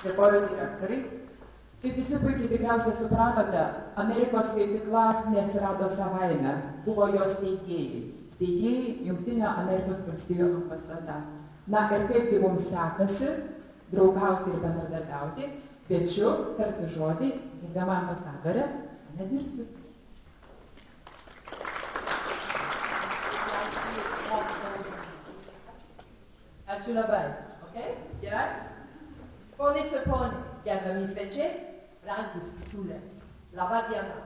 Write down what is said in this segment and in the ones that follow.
Dėkoju direktoriai. Kaip visi puikiai tikriausiai supratote, Amerikos leidikla neatsirado savaime, buvo jos steigėjai. Steigėjai Junktinio Amerikos valstybių ambasada. Na ir kaipgi mums sekasi draugauti ir bendradarbiauti, kviečiu tarti žodį gerbiamą ambasadorę, nedirsi. Ačiū labai. Okay? Gerai? Ponios ir ponai, gerbiami svečiai, rangus bičiuliai, laba diena.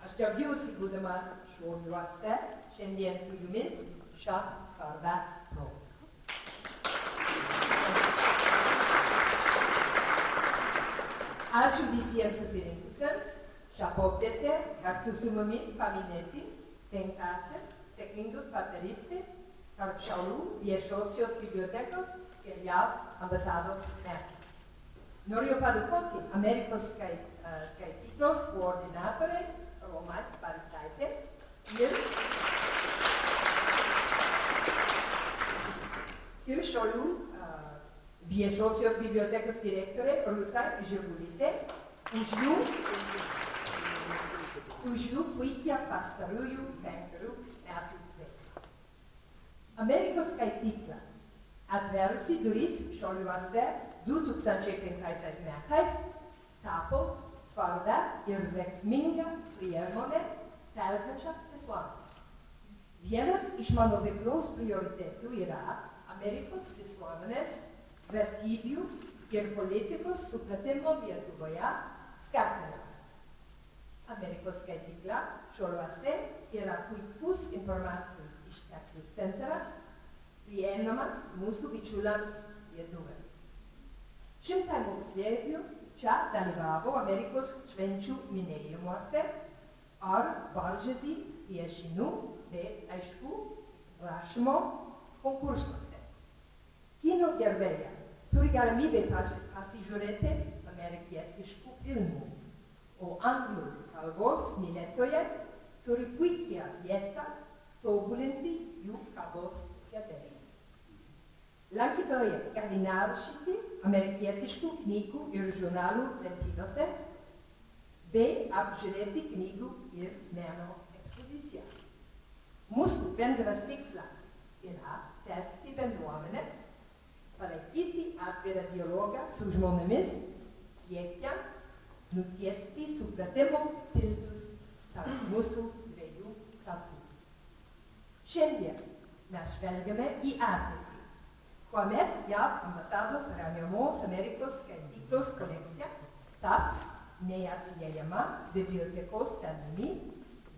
Aš džiaugiuosi būdama šiauliuose šiandien su jumis šią svarbę progą. Ačiū visiems susirinkusiems šią popietę kartu su mumis paminėti penktasias sėkmingus partnerystės tarp Šiaulių viešosios bibliotekos ir JAV ambasados metais. Norio Paducocchi, Americo kai uh, eh, kai titlos coordinatores Romat Paritaite. Iel Iu Sholu, uh, eh, bien socios bibliotecos directore Ruta Jebulite, Ujlu Ujlu Puitia Pastaruiu Ventru Meatu Vetra. Americos kai titla. Adversi duris Sholu Aser 2005 metais tapo svarbia ir veiksminga priemonė telkiančia visuomenę. Vienas iš mano veiklos prioritetų yra Amerikos visuomenės vertybių ir politikos supratimo Lietuvoje skatinimas. Amerikos skaitykla Šiauliuose yra puikus informacijos išteklių centras, prieinamas mūsų bičiuliams lietuviams. Moksleivių čia dalyvavo Amerikos švenčių minėjimuose ar varžėsi piešinių bei aišku rašymo konkursuose. Kino gerbėja turi galimybę pasižiūrėti amerikietiškų filmų, o anglų kalbos mylėtoje turi puikią vietą tobulinti jų kalbos gebėjimus. Lankytojai gali naršyti amerikietiškų knygų ir žurnalų lentynose bei apžiūrėti knygų ir meno ekspoziciją. Mūsų bendras tikslas yra telkti bendruomenės, palaikyti atvirą dialogą su žmonėmis, siekiant nutiesti supratimo tiltus tarp mūsų dviejų tautų. Šiandien mes žvelgiame į ateitį kuomet JAV ambasados remiamos Amerikos skaityklos kolekcija taps neatsiejama bibliotekos dalimi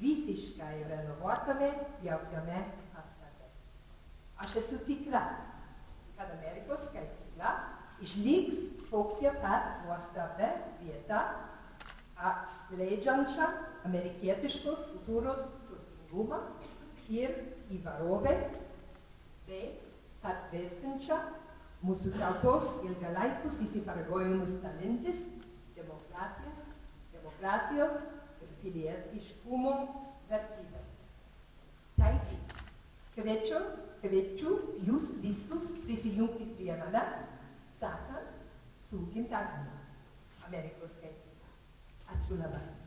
visiškai renovuotame jaukiame pastate. Aš esu tikra, kad Amerikos skaitykla išliks tokia pat nuostabia vieta atskleidžiančia amerikietiškos kultūros turtingumą ir įvarovę bei patvirtinčia mūsų tautos ilgalaikius įsipareigojimus dalintis demokratijos, demokratijos ir pilietiškumo vertybėmis. Taigi, kviečiu, kviečiu jūs visus prisijungti prie manęs, sakant, su gimtadieniu Amerikos skaitykla. Ačiū labai.